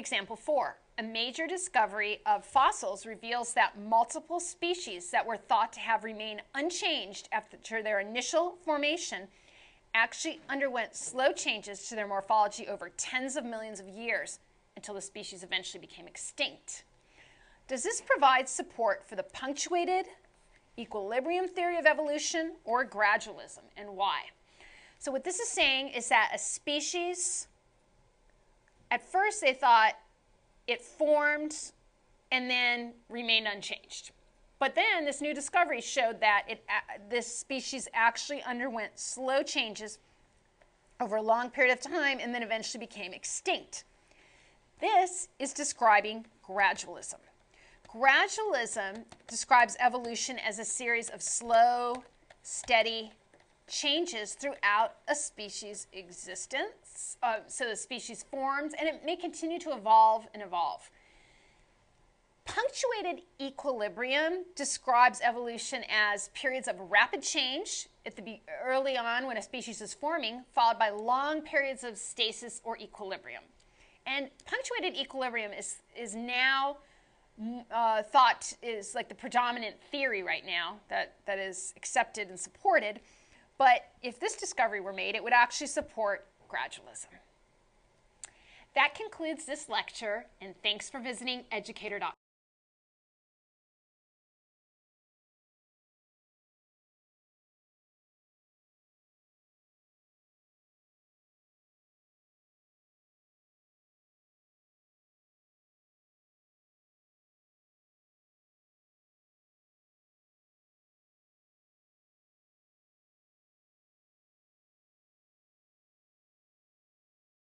Example 4. A major discovery of fossils reveals that multiple species that were thought to have remained unchanged after their initial formation actually underwent slow changes to their morphology over tens of millions of years until the species eventually became extinct. Does this provide support for the punctuated equilibrium theory of evolution or gradualism and why? So what this is saying is that a species, at first they thought it formed and then remained unchanged. But then this new discovery showed that it, this species actually underwent slow changes over a long period of time and then eventually became extinct. This is describing gradualism. Gradualism describes evolution as a series of slow, steady changes throughout a species' existence. Uh, so the species forms and it may continue to evolve and evolve. Punctuated equilibrium describes evolution as periods of rapid change at the early on when a species is forming, followed by long periods of stasis or equilibrium. And punctuated equilibrium is, is now uh, thought is like the predominant theory right now that, that is accepted and supported. But if this discovery were made, it would actually support gradualism. That concludes this lecture, and thanks for visiting educator.com.